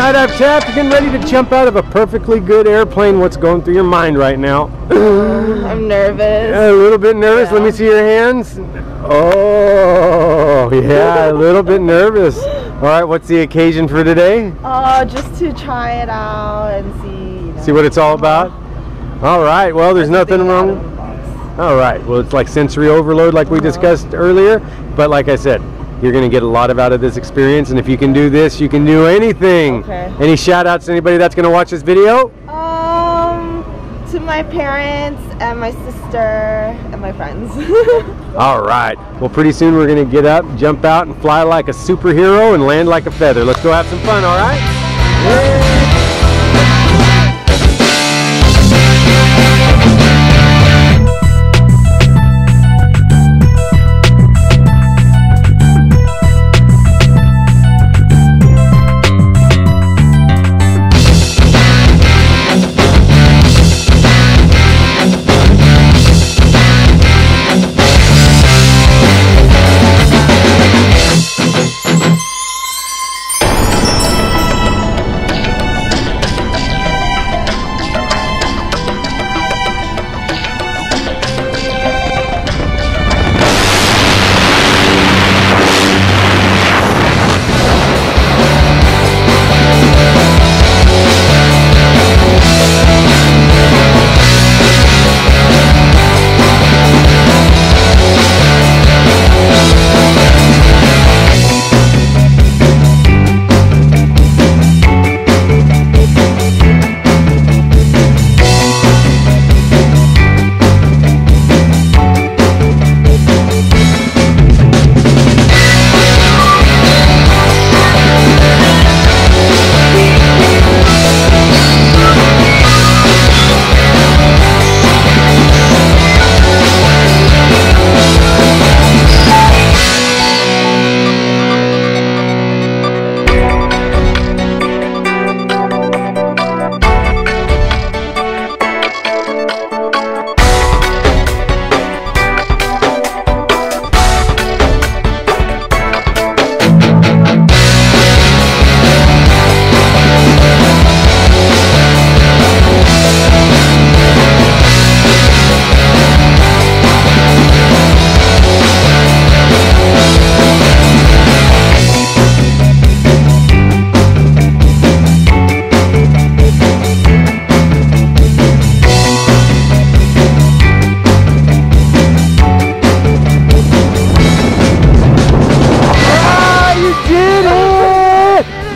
Skydive Taft. You're getting ready to jump out of a perfectly good airplane. What's going through your mind right now? I'm nervous. A little bit nervous. Let me see your hands. Oh, yeah, a little bit nervous. All right, what's the occasion for today? Oh, just to try it out and see. You know, See what it's all about? All right, well, there's nothing wrong. All right. Well, it's like sensory overload, like we discussed earlier. But like I said, you're going to get a lot of out of this experience. And if you can do this, you can do anything. Okay. Any shout outs to anybody that's going to watch this video? Um, to my parents and my sister and my friends. All right. Well, pretty soon we're going to get up, jump out, and fly like a superhero and land like a feather. Let's go have some fun, all right? Ah,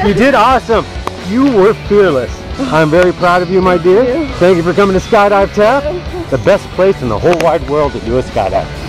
You did awesome. You were fearless. I'm very proud of you, my dear. Thank you for coming to Skydive Taft, the best place in the whole wide world to do a skydive.